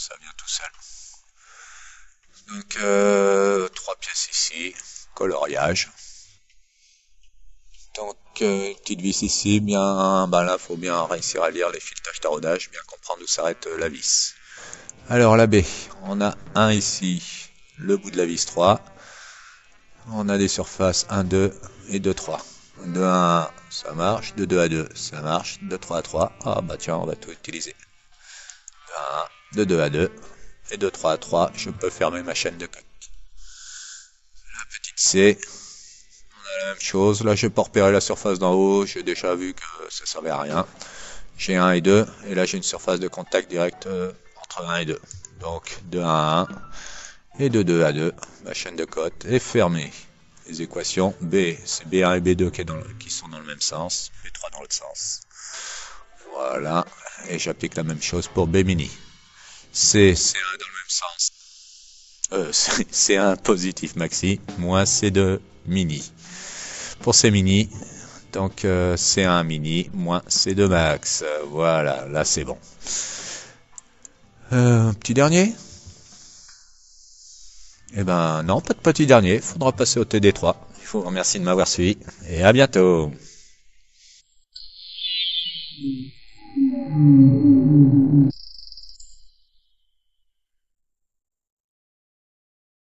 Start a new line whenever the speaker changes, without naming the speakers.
ça vient tout seul. Donc, euh, trois pièces ici, coloriage. Donc, euh, petite vis ici, bien, ben là, faut bien réussir à lire les filetages taraudage, bien comprendre où s'arrête euh, la vis. Alors, la B, on a un ici, le bout de la vis 3. On a des surfaces 1, 2 et 2, 3. 2 à 1, ça marche. De 2 à 2, ça marche. De 3 à 3, ah bah tiens, on va tout utiliser. De 1, de 2 à 2 et de 3 à 3, je peux fermer ma chaîne de coque. La petite C, on a la même chose. Là, je peux repérer la surface d'en haut. J'ai déjà vu que ça servait à rien. J'ai 1 et 2, et là j'ai une surface de contact direct euh, entre 1 et 2. Donc de 1 à 1 et de 2 à 2, ma chaîne de cote est fermée. Les équations B, c'est B1 et B2 qui, qui sont dans le même sens, B3 dans l'autre sens. Voilà, et j'applique la même chose pour B mini. C, C1 dans le même sens. Euh, C1 positif maxi, moins C2 mini. Pour C mini, donc euh, C1 mini, moins C2 max. Voilà, là c'est bon. Euh, petit dernier? Eh ben non, pas de petit dernier. Faudra passer au TD3. Je vous remercie de m'avoir suivi et à bientôt.